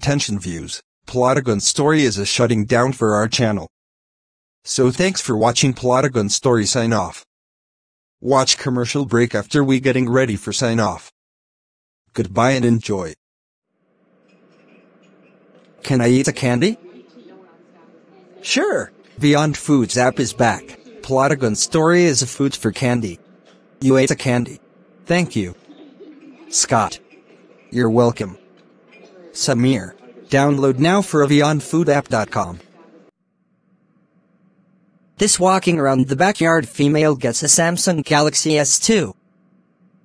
Tension views. Plotagon story is a shutting down for our channel. So thanks for watching Plotagon story sign off. Watch commercial break after we getting ready for sign off. Goodbye and enjoy. Can I eat a candy? Sure. Beyond Foods app is back. Plotagon story is a food for candy. You ate a candy. Thank you. Scott. You're welcome. Samir. Download now for beyondfoodapp.com. This walking around the backyard female gets a Samsung Galaxy S2.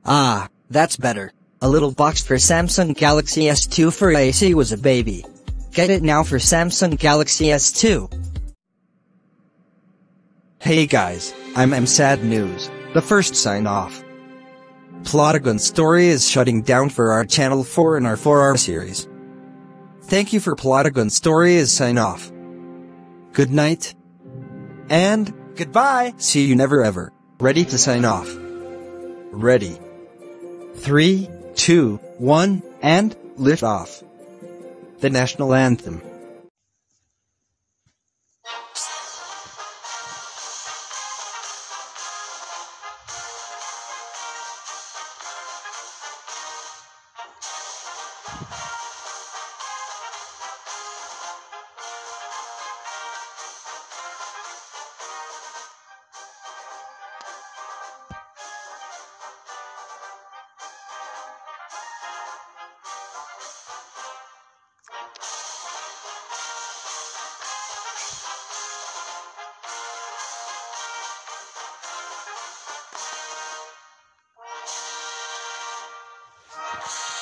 Ah, that's better. A little box for Samsung Galaxy S2 for AC was a baby. Get it now for Samsung Galaxy S2. Hey guys, I'm M Sad News, the first sign off. Plotagon story is shutting down for our channel 4 in our 4R series. Thank you for Plotagon story is sign off. Good night. And goodbye. See you never ever. Ready to sign off. Ready. Three, two, one, and lift off. The national anthem. you